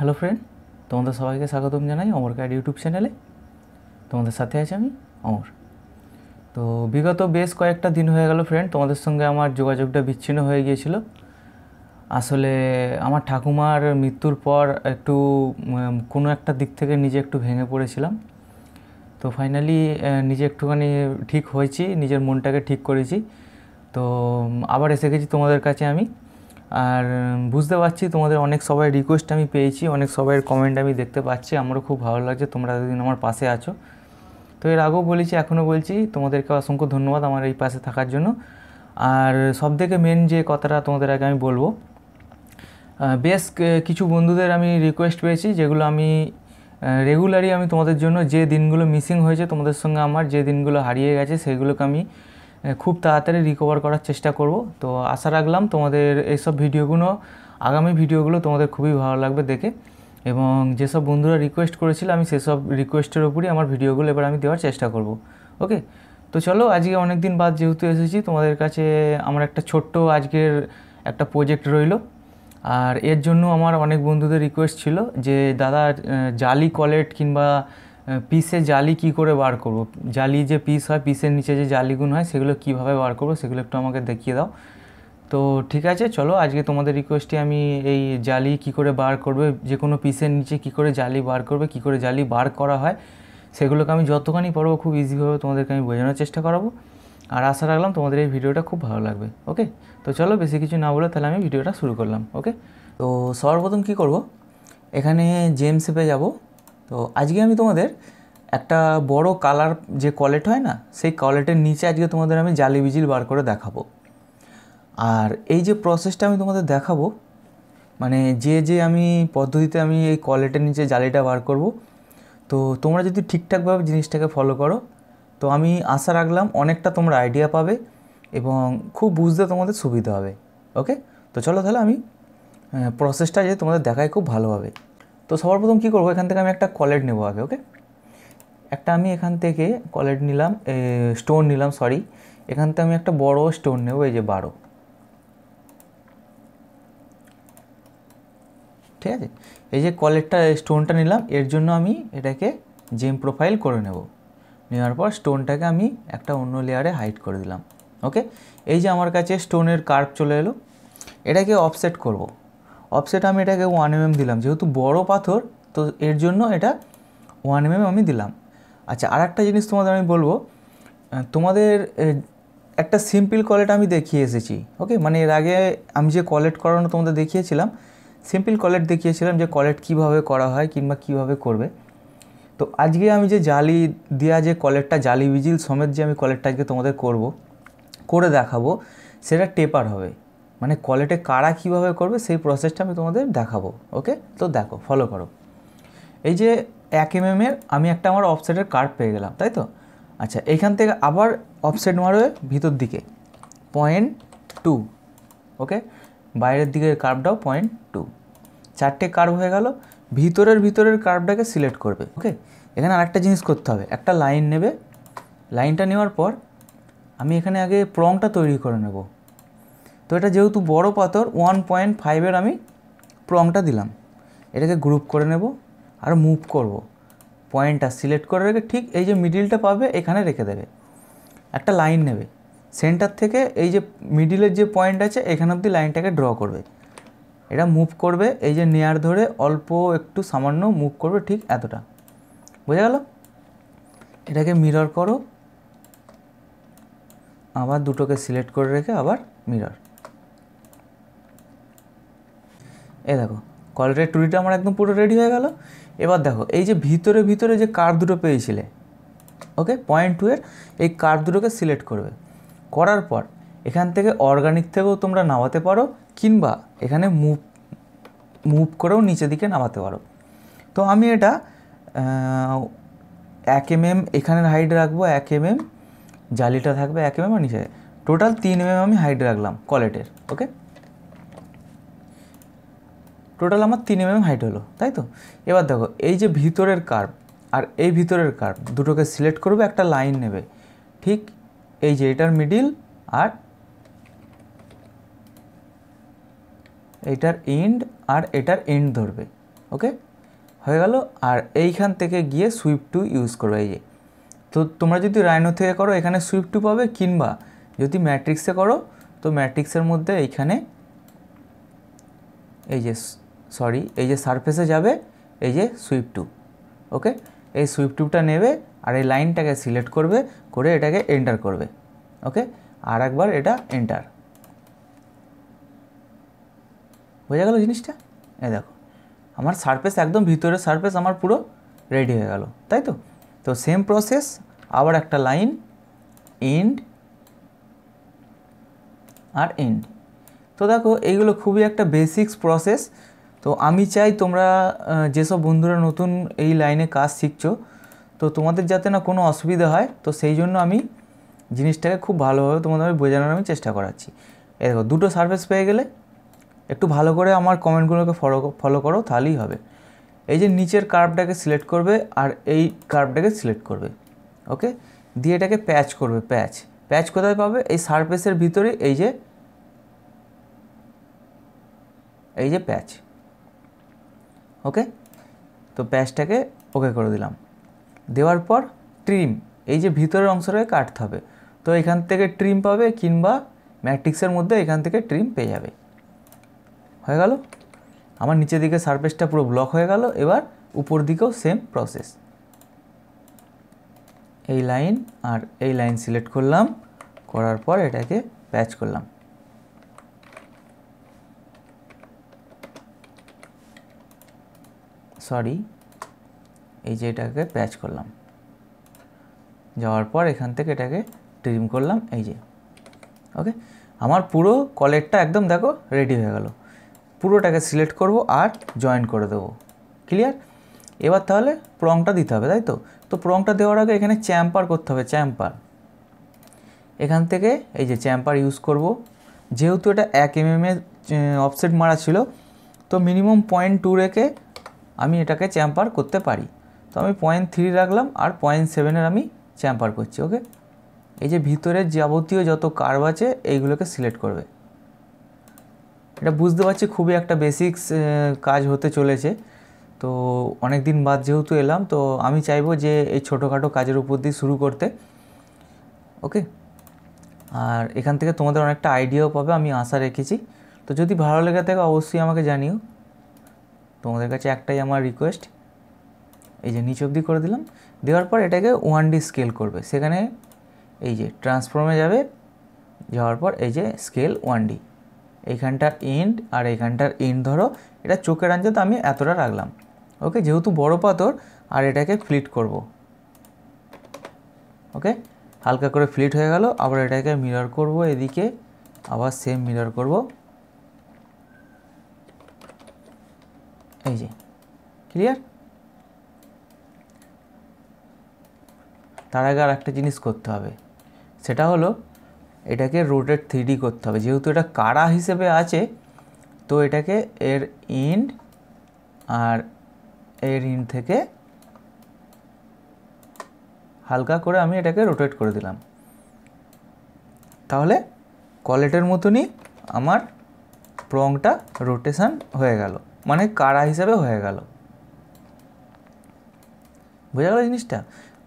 Hello friend তোমাদের সবাইকে স্বাগতম জানাই অমর কার্ড ইউটিউব চ্যানেলে তোমাদের সাথে আছি আমি অমর। তো বিগত বেশ কয়েকটা দিন হয়ে গেল ফ্রেন্ড তোমাদের সঙ্গে আমার যোগাযোগটা বিচ্ছিন্ন হয়ে গিয়েছিল। আসলে আমার ঠাকুমার মৃত্যুর পর একটু কোনো একটা দিক থেকে নিজে একটু ভেঙে পড়েছিলাম। তো ফাইনালি নিজে একটুখানি ঠিক হয়েছি, নিজের মনটাকে ঠিক করেছি। তো আবার এসে গেছি তোমাদের কাছে আমি। আর বুঝতে পারছি তোমাদের অনেক সবাই রিকোয়েস্ট আমি পেয়েছি, অনেক সবাইয়ের কমেন্ট আমি দেখতে পাচ্ছি, আমারও খুব ভালো লাগছে, তোমরা এতদিন আমার পাশে আছো। তো এর আগেও বলেছি, এখনও বলছি, তোমাদেরকে অসংখ্য ধন্যবাদ আমার এই পাশে থাকার জন্য। আর সবথেকে মেন যে কথাটা তোমাদের আগে আমি বলব বেশ কিছু বন্ধুদের আমি রিকোয়েস্ট পেয়েছি, যেগুলো আমি রেগুলারই আমি তোমাদের জন্য যে দিনগুলো মিসিং হয়েছে তোমাদের সঙ্গে আমার, যে দিনগুলো হারিয়ে গেছে, সেগুলোকে আমি খুব তাড়াতাড়ি রিকভার করার চেষ্টা করব। তো আশা রাখলাম তোমাদের এইসব ভিডিওগুলো, আগামী ভিডিওগুলো তোমাদের খুবই ভালো লাগবে দেখে। এবং যেসব বন্ধুরা রিকোয়েস্ট করেছিল, আমি সেসব রিকোয়েস্টের উপরই আমার ভিডিওগুলো এবার আমি দেওয়ার চেষ্টা করব। ওকে তো চলো, আজকে অনেক দিন বাদ যেহেতু এসেছি, তোমাদের কাছে আমার একটা ছোট্ট আজকের একটা প্রজেক্ট রইল। আর এর জন্য আমার অনেক বন্ধুদের রিকোয়েস্ট ছিল যে, দাদা জালি কলেট কিংবা পিসে জালি কি করে বার করব? জালি যে পিস হয় পিসের নিচে যে জালিগুলো হয়, সেগুলো কীভাবে বার করব, সেগুলো একটু আমাকে দেখিয়ে দাও। তো ঠিক আছে, চলো, আজকে তোমাদের রিকোয়েস্টে আমি এই জালি কি করে বার করবে যে কোনো পিসের নিচে কি করে জালি বার করবে, কি করে জালি বার করা হয়, সেগুলোকে আমি যতখানি পারব খুব ইজিভাবে তোমাদেরকে আমি বোঝানোর চেষ্টা করাবো। আর আশা রাখলাম তোমাদের এই ভিডিওটা খুব ভালো লাগবে ওকে তো চলো, বেশি কিছু না বলে তাহলে আমি ভিডিওটা শুরু করলাম ওকে তো সর্বপ্রথম কী করব? এখানে জেম শেপে যাব তো আজকে আমি তোমাদের একটা বড় কালার যে কলেট হয় না, সেই কলেটের নিচে আজকে তোমাদের আমি জালি বিজিল বার করে দেখাবো। আর এই যে প্রসেসটা আমি তোমাদের দেখাবো মানে যে যে আমি পদ্ধতিতে আমি এই কলেটের নিচে জালিটা বার করব, তো তোমরা যদি ঠিকঠাকভাবে জিনিসটাকে ফলো করো, তো আমি আশা রাখলাম অনেকটা তোমরা আইডিয়া পাবে এবং খুব বুঝতে তোমাদের সুবিধা হবে। ওকে তো চলো তাহলে আমি প্রসেসটা যে তোমাদের দেখায় খুব ভালোভাবে। তো সবার প্রথম কী করব? এখান থেকে আমি একটা কলেট নেব আগে ওকে একটা আমি এখান থেকে কলেট নিলাম স্টোন নিলাম সরি এখান থেকে আমি একটা বড় স্টোন নেব, এই যে বারো। ঠিক আছে? এই যে কলেটটা স্টোনটা নিলাম, এর জন্য আমি এটাকে জেম প্রোফাইল করে নেব। নেওয়ার পর স্টোনটাকে আমি একটা অন্য লেয়ারে হাইড করে দিলাম ওকে এই যে আমার কাছে স্টোনের কার্ভ চলে এলো, এটাকে অফসেট করব। অফসেট আমি এটাকে ওয়ান এম দিলাম। যেহেতু বড় পাথর, তো এর জন্য এটা ওয়ান এম আমি দিলাম। আচ্ছা আর একটা জিনিস তোমাদের আমি বলব। তোমাদের একটা সিম্পল কলেট আমি দেখিয়ে এসেছি ওকে মানে এর আগে আমি যে কলেট করানো তোমাদের দেখিয়েছিলাম সিম্পল কলেট দেখিয়েছিলাম যে কলেট কীভাবে করা হয় কিংবা কীভাবে করবে। তো আজকে আমি যে জালি দেওয়া যে কলেটটা জালি বিজিল সমেত যে আমি কলেটটা আজকে তোমাদের করব, করে দেখাবো, সেটা টেপার হবে। মানে কলেটে কারা কীভাবে করবে সেই প্রসেসটা আমি তোমাদের দেখাবো ওকে তো দেখো ফলো করো। এই যে এক এম এর আমি একটা আমার অফসেটের কার্ড পেয়ে গেলাম, তাই তো? আচ্ছা এইখান থেকে আবার অফসেট মারবে ভিতর দিকে পয়েন্ট টু ওকে বাইরের দিকের কার্ভটাও পয়েন্ট টু চারটে কার্ভ হয়ে গেল, ভিতরের ভিতরের কার্ভটাকে সিলেক্ট করবে ওকে এখানে আরেকটা জিনিস করতে হবে, একটা লাইন নেবে। লাইনটা নেওয়ার পর আমি এখানে আগে প্রংটা তৈরি করে নেব। তো এটা যেহেতু বড় পাথর ওয়ান পয়েন্ট ফাইভের আমি প্রংটা দিলাম। এটাকে গ্রুপ করে নেব আর মুভ করব। পয়েন্টটা সিলেক্ট করে রেখে ঠিক এই যে মিডিলটা পাবে, এখানে রেখে দেবে। একটা লাইন নেবে। সেন্টার থেকে এই যে মিডিলের যে পয়েন্ট আছে, এখান অবধি লাইনটাকে ড্র করবে। এটা মুভ করবে, এই যে নেয়ার ধরে অল্প একটু সামান্য মুভ করবে ঠিক এতটা। বোঝা গেল? এটাকে মিরর করো। আবার দুটোকে সিলেক্ট করে রেখে আবার মিরর এ দেখো কলরের টুরিটা আমার একদম পুরো রেডি হয়ে গেল। এবার দেখো, এই যে ভিতরে ভিতরে যে কার দুটো পেয়েছিলে ওকে পয়েন্ট টু এর, এই কার দুটোকে সিলেক্ট করবে। করার পর, এখান থেকে অর্গানিক থেকেও তোমরা নামাতে পারো, কিংবা এখানে মুভ মুভ করেও নিচের দিকে নামাতে পারো। তো আমি এটা এক এম এম এখানের হাইট রাখব, এক এম এম জালিটা থাকবে এক এম এম আর নিচে। টোটাল তিন এম এম আমি হাইট রাখলাম কলেটের ওকে টোটাল আমার তিন এম হাইট হলো, তাই তো? এবার দেখো, এই যে ভিতরের কার্ভ আর এই ভিতরের কার্ভ দুটোকে সিলেক্ট করবে, একটা লাইন নেবে। ঠিক এই যে এটার মিডিল আর এইটার এন্ড আর এটার এন্ড ধরবে ওকে হয়ে গেল, আর এইখান থেকে গিয়ে সুইপ টু ইউজ করবে, এই যে। তো তোমরা যদি রাইনো থেকে করো, এখানে সুইপ টু পাবে, কিংবা যদি ম্যাট্রিক্সে করো, তো ম্যাট্রিক্সের মধ্যে এইখানে এই যে সরি, এই যে সারফেসে যাবে, এই যে সুইপ টু ওকে এই সুইপ টুটা নেবে আর এই লাইনটাকে সিলেক্ট করবে, করে এটাকে এন্টার করবে ওকে আর একবার এটা এন্টার বোঝা গেল জিনিসটা? এই দেখো, আমার সারফেস একদম ভিতরের সারফেস আমার পুরো রেডি হয়ে গেল, তাই তো? তো সেম প্রসেস আবার একটা লাইন এন্ড আর এন্ড তো দেখো, এইগুলো খুবই একটা বেসিক্স প্রসেস তো আমি চাই তোমরা যেসব বন্ধুরা নতুন এই লাইনে কাজ শিখছো, তো তোমাদের যাতে না কোনো অসুবিধা হয়, তো সেই জন্য আমি জিনিসটাকে খুব ভালোভাবে তোমাদের বোঝানোর আমি চেষ্টা করাচ্ছি। এই দেখো, দুটো সার্ভিস পেয়ে গেলে একটু ভালো করে আমার কমেন্টগুলোকে ফলো ফলো করো, তাহলেই হবে। এই যে নিচের কার্ভটাকে সিলেক্ট করবে আর এই কার্ভটাকে সিলেক্ট করবে ওকে দিয়ে এটাকে প্যাচ করবে প্যাচ প্যাচ কোথায় পাবে? এই সারফেসের ভিতরে এই যে এই যে প্যাচ ওকে? তো প্যাচটাকে ওকে করে দিলাম। দেওয়ার পর ট্রিম এই যে ভিতরের অংশটাকে কাটতে হবে। তো এখান থেকে ট্রিম পাবে কিংবা ম্যাট্রিক্সের মধ্যে এখান থেকে ট্রিম পেয়ে যাবে। হয়ে গেল? আমার নিচের দিকে সারফেসটা পুরো ব্লক হয়ে গেল। এবার উপর দিকেও সেম প্রসেস এই লাইন আর এই লাইন সিলেক্ট করলাম। করার পর এটাকে প্যাচ করলাম। সরি, এই যে এটাকে প্যাচ করলাম। যাওয়ার পর এখান থেকে এটাকে ট্রিম করলাম, এই যে। ওকে আমার পুরো কলেরটা একদম দেখো রেডি হয়ে গেল। পুরোটাকে সিলেক্ট করব আর জয়েন করে দেবো। ক্লিয়ার এবার তাহলে প্রংটা দিতে হবে, তাই তো? তো প্রংটা দেওয়ার আগে এখানে চ্যাম্পার করতে হবে চ্যাম্পার এখান থেকে এই যে চ্যাম্পার ইউজ করব। যেহেতু এটা এক এম এম এর অফসেট মারা ছিল, তো মিনিমাম পয়েন্ট টু রেখে আমি এটাকে চ্যাম্পার করতে পারি। তো আমি পয়েন্ট থ্রি রাখলাম আর পয়েন্ট সেভেনের আমি চ্যাম্পার করছি ওকে এই যে ভিতরের যাবতীয় যত কার্ভ আছে, এইগুলোকে সিলেক্ট করবে। এটা বুঝতে পারছি খুবই একটা বেসিক্স কাজ হতে চলেছে। তো অনেক দিন বাদ যেহেতু এলাম, তো আমি চাইব যে এই ছোটোখাটো কাজের উপর দিয়ে শুরু করতে ওকে আর এখান থেকে তোমাদের অনেকটা আইডিয়াও পাবে, আমি আশা রেখেছি। তো যদি ভালো লেগে থাকে, অবশ্যই আমাকে জানিও। তোমাদের কাছে একটাই আমার রিকোয়েস্ট এই যে নিচ অবধি করে দিলাম, দেওয়ার পর এটাকে ওয়ান ডি স্কেল করবে। সেখানে এই যে ট্রান্সফর্মে যাবে, যাওয়ার পর এই যে স্কেল ওয়ান ডি এইখানটার এন্ড আর এইখানটার এন্ড ধরো, এটা চোখের আঞ্জাতে আমি এতটা রাখলাম। ওকে যেহেতু বড় পাথর, আর এটাকে ফ্লিট করব। ওকে হালকা করে ফ্লিট হয়ে গেল, আবার এটাকে মিরর করব এদিকে, আবার সেম মিরর করব। এই যে ক্লিয়ার তার আগে আর একটা জিনিস করতে হবে। সেটা হলো, এটাকে রোটেট থ্রি করতে হবে। যেহেতু এটা কারা হিসেবে আছে, তো এটাকে এর ইন্ড আর এর ইন্ড থেকে হালকা করে আমি এটাকে রোটেট করে দিলাম। তাহলে কলেটের মতনই আমার প্রংটা রোটেশান হয়ে গেল। মানে কারা হিসেবে হয়ে গেল। বোঝা গেল জিনিসটা?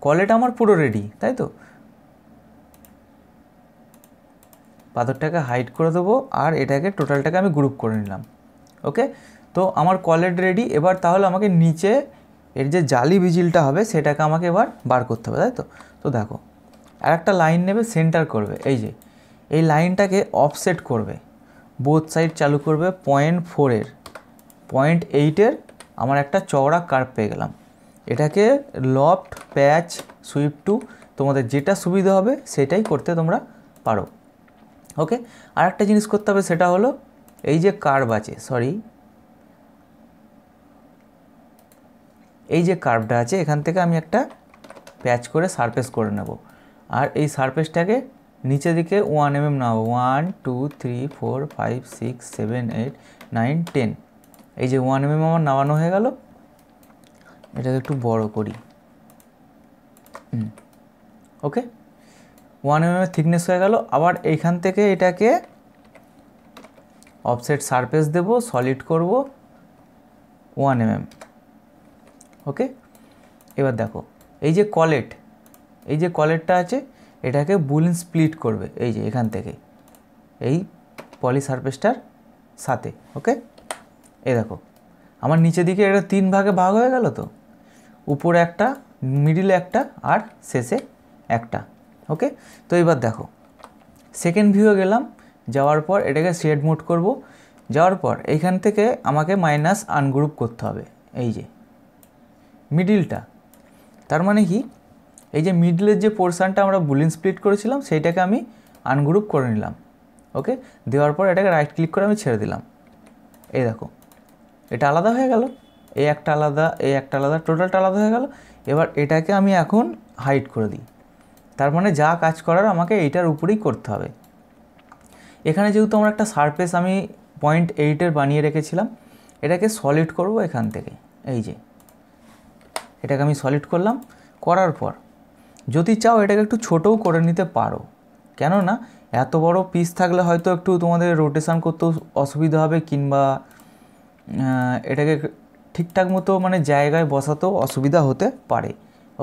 কলেট আমার পুরো রেডি তাই তো? পাথরটাকে হাইড করে দেবো আর এটাকে টোটালটাকে আমি গ্রুপ করে নিলাম। ওকে তো আমার কলেট রেডি এবার তাহলে আমাকে নিচে এর যে জালি ভিজিলটা হবে, সেটাকে আমাকে এবার বার করতে হবে, তাই তো? তো দেখো আর একটা লাইন নেবে সেন্টার করবে, এই যে, এই লাইনটাকে অফসেট করবে বোথ সাইড চালু করবে পয়েন্ট ফোরের পয়েন্ট এইটের আমার একটা চওড়া কার্ভ পেয়ে গেলাম। এটাকে লফট প্যাচ সুইপ টু তোমাদের যেটা সুবিধা হবে সেটাই করতে তোমরা পারো। ওকে আর একটা জিনিস করতে হবে সেটা হলো এই যে কার্ভ আছে সরি এই যে কার্ভটা আছে, এখান থেকে আমি একটা প্যাচ করে সারফেস করে নেব। আর এই সারফেসটাকে নিচে দিকে ওয়ান এম এম নাও one two three four five six seven eight nine ten এই যে ওয়ান এম এম আমার নামানো হয়ে গেল। এটাকে একটু বড় করি। ওকে ওয়ান এম থিকনেস হয়ে গেল। আবার এইখান থেকে এটাকে অফসেট সারফেস দেব সলিড করব ওয়ান এম এম ওকে এবার দেখো, এই যে কলেট এই যে কলেটটা আছে, এটাকে বুলিন স্প্লিট করবে, এই যে এখান থেকে, এই পলি সারফেসটার সাথে। ওকে এই দেখো, আমার নিচে দিকে এটা তিন ভাগে ভাগ হয়ে গেল তো? উপরে একটা মিডিলে একটা আর শেষে একটা ওকে তো এবার দেখো সেকেন্ড ভিউয়ে গেলাম, যাওয়ার পর এটাকে শেড মোড করব, যাওয়ার পর এইখান থেকে আমাকে মাইনাস আনগ্রুপ করতে হবে, এই যে মিডিলটা তার মানে কি? এই যে মিডলের যে পোর্শানটা আমরা বুলিন স্প্লিট করেছিলাম, সেইটাকে আমি আনগ্রুপ করে নিলাম ওকে দেওয়ার পর এটাকে রাইট ক্লিক করে আমি ছেড়ে দিলাম, এই দেখো এটা আলাদা হয়ে গেল এই একটা আলাদা এই একটা আলাদা, টোটালটা আলাদা হয়ে গেল। এবার এটাকে আমি এখন হাইড করে দিই। তার মানে যা কাজ করার আমাকে এইটার উপরেই করতে হবে। এখানে যেহেতু আমার একটা সারফেস আমি পয়েন্ট এইটের বানিয়ে রেখেছিলাম, এটাকে সলিড করব এখান থেকে, এই যে। এটাকে আমি সলিড করলাম, করার পর, যদি চাও এটাকে একটু ছোটও করে নিতে পারো, কেননা এত বড় পিস থাকলে হয়তো একটু তোমাদের রোটেশান করতেও অসুবিধা হবে, কিংবা এটাকে ঠিকঠাক মতো মানে জায়গায় বসাতেও অসুবিধা হতে পারে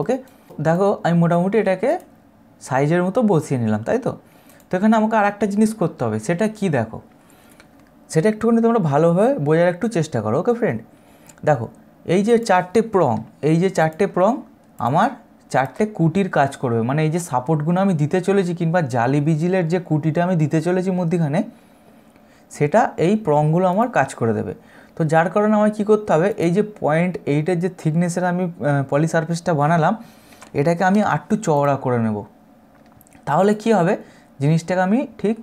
ওকে দেখো, আমি মোটামুটি এটাকে সাইজের মতো বসিয়ে নিলাম, তাই তো? তো এখানে আমাকে আর একটা জিনিস করতে হবে, সেটা কি দেখো? সেটা একটুখানি তোমরা ভালোভাবে বোঝার একটু চেষ্টা করো ওকে ফ্রেন্ড দেখো, এই যে চারটে প্রং, এই যে চারটে প্রং, আমার চারটে কুটির কাজ করবে মানে এই যে সাপোর্টগুলো আমি দিতে চলেছি কিংবা জালি বিজিলের যে কুটিটা আমি দিতে চলেছি মধ্যিখানে, সেটা এই প্রংগুলো আমার কাজ করে দেবে। তো যার কারণে আমার কী করতে হবে, এই যে পয়েন্ট এইটের যে থিকনেসের আমি পলি সারফেসটা বানালাম, এটাকে আমি আটটু চওড়া করে নেব। তাহলে কি হবে, জিনিসটাকে আমি ঠিক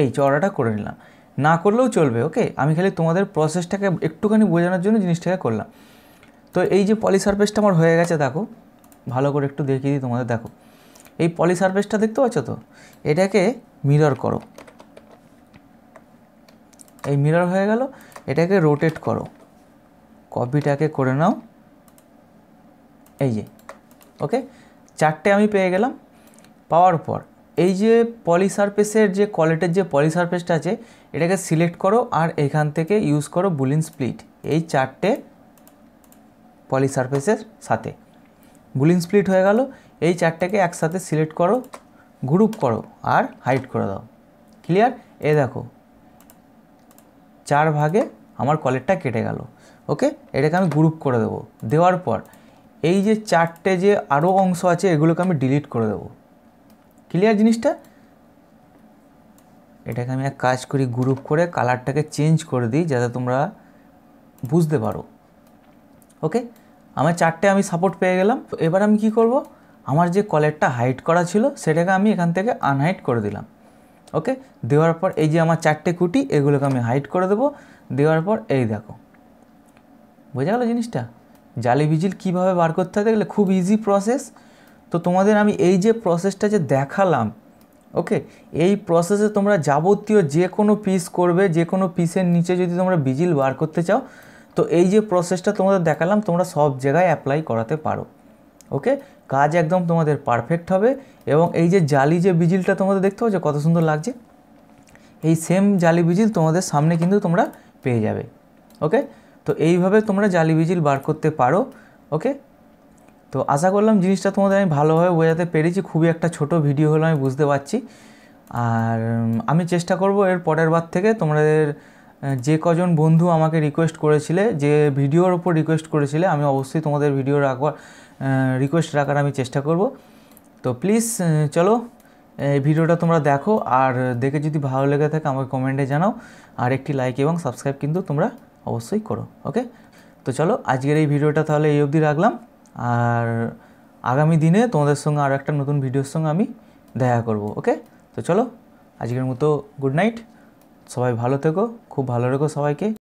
এই চওড়াটা করে নিলাম। না করলেও চলবে ওকে আমি খালি তোমাদের প্রসেসটাকে একটুখানি বোঝানোর জন্য জিনিসটাকে করলাম। তো এই যে পলি সারফেসটা আমার হয়ে গেছে, দেখো, ভালো করে একটু দেখিয়ে দিই তোমাদের, দেখো। এই পলি সারফেসটা দেখতে পাচ্ছ তো? এটাকে মিরর করো। এই মিরর হয়ে গেল, এটাকে রোটেট করো। কপিটাকে করে নাও। এই যে ওকে চারটে আমি পেয়ে গেলাম। পাওয়ার পর, এই যে পলি সারফেসের যে কোয়ালিটির যে পলি সারফেসটা আছে, এটাকে সিলেক্ট করো আর এখান থেকে ইউজ করো বুলিন স্প্লিট এই চারটে পলি সারফেসের সাথে। বুলিন স্প্লিট হয়ে গেল, এই চারটাকে একসাথে সিলেক্ট করো গ্রুপ করো আর হাইড করে দাও। ক্লিয়ার এ দেখো চার ভাগে আমার কলেরটা কেটে গেল, ওকে? এটাকে আমি গ্রুপ করে দেবো। দেওয়ার পর এই যে চারটে যে আরও অংশ আছে, এগুলোকে আমি ডিলিট করে দেবো। ক্লিয়ার জিনিসটা? এটাকে আমি এক কাজ করি গ্রুপ করে কালারটাকে চেঞ্জ করে দিই, যাতে তোমরা বুঝতে পারো। ওকে? আমার চারটে আমি সাপোর্ট পেয়ে গেলাম। তো এবার আমি কি করব? আমার যে কলারটা হাইট করা ছিল, সেটাকে আমি এখান থেকে আনহাইট করে দিলাম। ওকে দেওয়ার পর এই যে আমার চারটে কুটি এগুলোকে আমি হাইট করে দেবো। দেওয়ার পর এই দেখো। বোঝা গেল জিনিসটা? জালি ভিজিল কীভাবে বার করতে হয় দেখলে খুব ইজি প্রসেস তো তোমাদের আমি এই যে প্রসেসটা যে দেখালাম ওকে এই প্রসেসে তোমরা যাবতীয় যে কোনো পিস করবে, যে কোনো পিসের নিচে যদি তোমরা বিজিল বার করতে চাও, তো এই যে প্রসেসটা তোমাদের দেখালাম, তোমরা সব জায়গায় অ্যাপ্লাই করাতে পারো ওকে কাজ একদম তোমাদের পারফেক্ট হবে এবং এই যে জালি যে বিজিলটা তোমাদের দেখতে পাচ্ছ, কত সুন্দর লাগছে। এই সেম জালি বিজিল তোমাদের সামনে কিন্তু তোমরা পেয়ে যাবে ওকে তো এইভাবে তোমরা জালি বিজিল বার করতে পারো ওকে তো আশা করলাম জিনিসটা তোমাদের আমি ভালোভাবে বোঝাতে পেরেছি, খুবই একটা ছোট ভিডিও হলো আমি বুঝতে পারছি। আর আমি চেষ্টা করব এর পরের বার থেকে তোমাদের যে কজন বন্ধু আমাকে রিকোয়েস্ট করেছিলে, যে ভিডিওর ওপর রিকোয়েস্ট করেছিলে, আমি অবশ্যই তোমাদের ভিডিও রাখবার রিকোয়েস্ট রাখার আমি চেষ্টা করব। তো প্লিজ চলো, এই ভিডিওটা তোমরা দেখো, আর দেখে যদি ভালো লেগে থাকে আমাকে কমেন্টে জানাও, আর একটি লাইক এবং সাবস্ক্রাইব কিন্তু তোমরা অবশ্যই করো ওকে তো চলো, আজকের এই ভিডিওটা তাহলে এই অবধি রাখলাম, আর আগামী দিনে তোমাদের সঙ্গে আরও একটা নতুন ভিডিওর সঙ্গে আমি দেখা করব ওকে তো চলো, আজকের মতো গুড নাইট সবাই ভালো থেকো খুব ভালো রেখো সবাইকে।